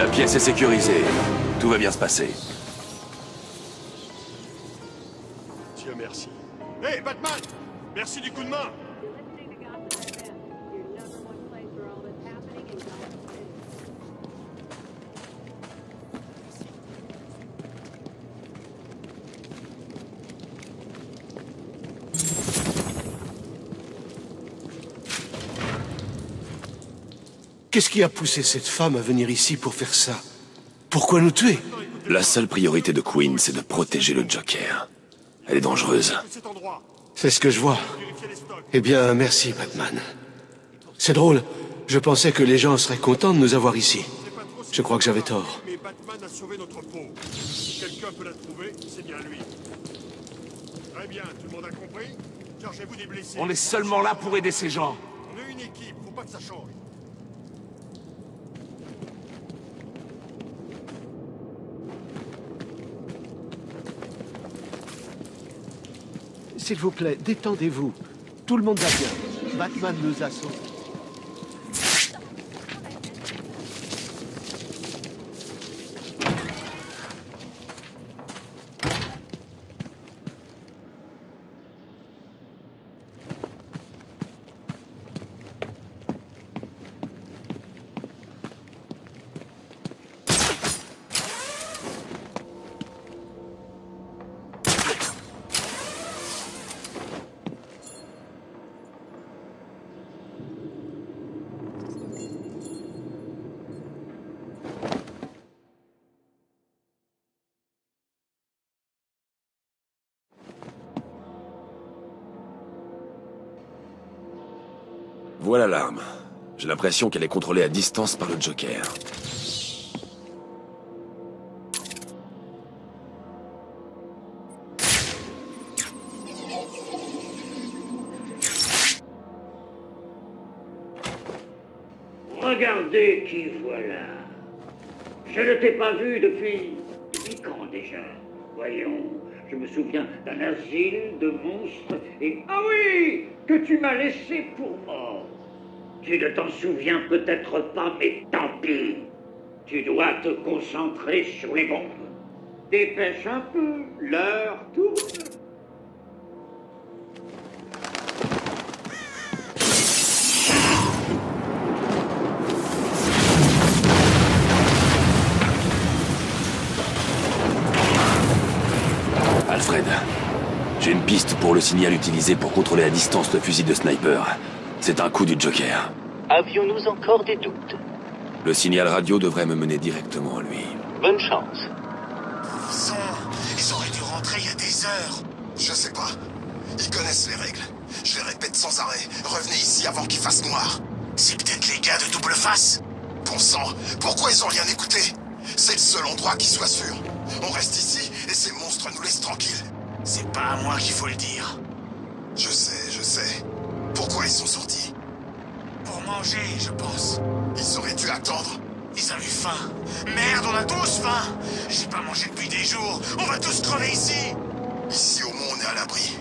La pièce est sécurisée. Tout va bien se passer. Dieu merci. Hé, Batman Merci du coup de main Qu'est-ce qui a poussé cette femme à venir ici pour faire ça? Pourquoi nous tuer? La seule priorité de Queen, c'est de protéger le Joker. Elle est dangereuse. C'est ce que je vois. Eh bien, merci, Batman. C'est drôle. Je pensais que les gens seraient contents de nous avoir ici. Je crois que j'avais tort. Mais Batman a sauvé notre peau. Si quelqu'un peut la trouver, c'est bien lui. Très bien, tout le monde a compris Chargez-vous des blessés. On est seulement là pour aider ces gens. On est une équipe, faut pas que ça change. S'il vous plaît, détendez-vous. Tout le monde va bien. Batman nous a sauvés. Voilà l'arme. J'ai l'impression qu'elle est contrôlée à distance par le Joker. Regardez qui voilà. Je ne t'ai pas vu depuis... Depuis quand déjà Voyons, je me souviens d'un asile de monstres et... Ah oui Que tu m'as laissé pour mort. Tu ne t'en souviens peut-être pas, mais tant pis. Tu dois te concentrer sur les bombes. Dépêche un peu, l'heure tourne. Alfred, j'ai une piste pour le signal utilisé pour contrôler à distance le fusil de sniper. C'est un coup du Joker. Avions-nous encore des doutes? Le signal radio devrait me mener directement à lui. Bonne chance. Sang, ils auraient dû rentrer il y a des heures. Je sais pas. Ils connaissent les règles. Je les répète sans arrêt. Revenez ici avant qu'il fasse noir. C'est peut-être les gars de double face. Bon sang, pourquoi ils ont rien écouté? C'est le seul endroit qui soit sûr. On reste ici et ces monstres nous laissent tranquilles. C'est pas à moi qu'il faut le dire. Je sais, je sais. Pourquoi ils sont sortis? Pour manger, je pense. Ils auraient dû attendre. Ils avaient faim. Merde, on a tous faim. J'ai pas mangé depuis des jours. On va tous crever ici. Ici, au moins, on est à l'abri.